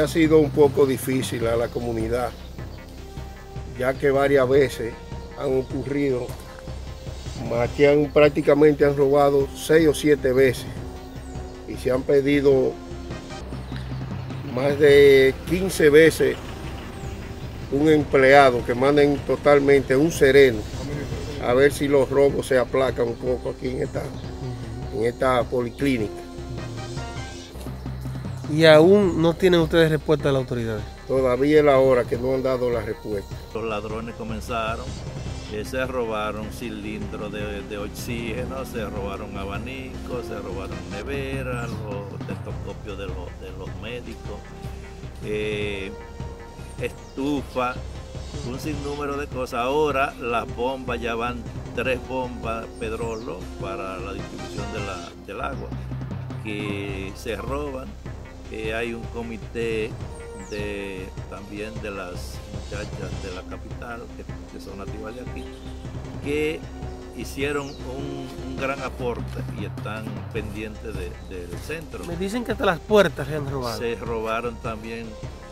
ha sido un poco difícil a la comunidad, ya que varias veces han ocurrido, aquí han, prácticamente han robado seis o siete veces y se han pedido más de 15 veces un empleado que manden totalmente un sereno a ver si los robos se aplacan un poco aquí en esta, en esta policlínica. ¿Y aún no tienen ustedes respuesta de la autoridad? Todavía es la hora que no han dado la respuesta. Los ladrones comenzaron, eh, se robaron cilindros de, oxígeno, se robaron abanicos, se robaron neveras, los tetoscopios de los, de los médicos, eh, estufa, un sinnúmero de cosas. Ahora las bombas ya van tres bombas Pedrolo para la distribución del agua que se roban. Eh, hay un comité de, también de las muchachas de la capital, que, son nativas de aquí, que hicieron un, gran aporte y están pendientes del centro. Me dicen que hasta las puertas se han robado. Se robaron también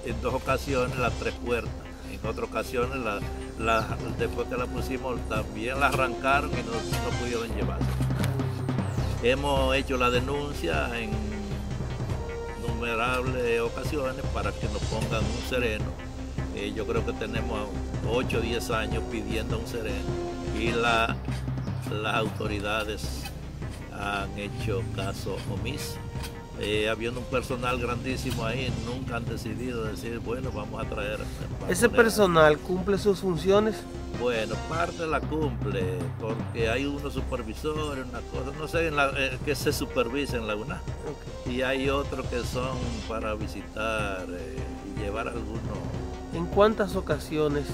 en dos ocasiones las tres puertas en otras ocasiones, después que la pusimos, también la arrancaron y no, pudieron llevarse. Hemos hecho la denuncia en innumerables ocasiones para que nos pongan un sereno. Eh, yo creo que tenemos 8 o 10 años pidiendo un sereno y las autoridades han hecho caso omiso eh, habiendo un personal grandísimo ahí, nunca han decidido decir, bueno, vamos a traer. ¿Ese personal cumple sus funciones? Bueno, parte la cumple, porque hay unos supervisores, una cosa, no sé, en la, eh, que se supervisa en la UNA. Y hay otros que son para visitar eh, y llevar algunos. ¿En cuántas ocasiones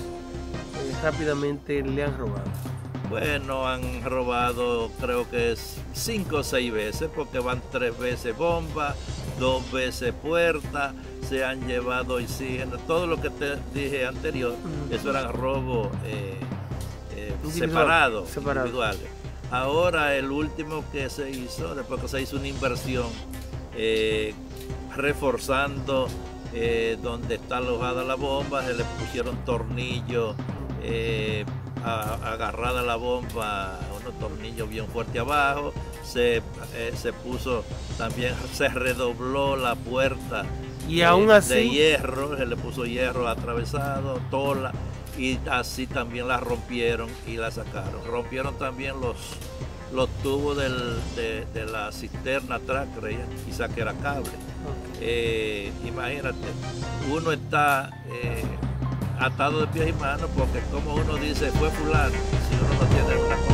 rápidamente le han robado? Bueno, han robado creo que es cinco o seis veces porque van tres veces bomba, dos veces puerta, se han llevado oxígeno, todo lo que te dije anterior, eso eran robos eh, eh, separados, individuales. Ahora el último que se hizo, después que se hizo una inversión eh, reforzando donde está alojada la bomba, se le pusieron tornillos agarrada la bomba, unos tornillos bien fuerte abajo, se, eh, se puso también, se redobló la puerta y aún así de hierro, se le puso hierro atravesado, tola, y así también la rompieron y la sacaron. Rompieron también los, los tubos de, la cisterna atrás, creía, quizá que era cable. Eh, imagínate, uno está eh, atado de pies y manos, porque como uno dice, fue fulano, si uno no tiene una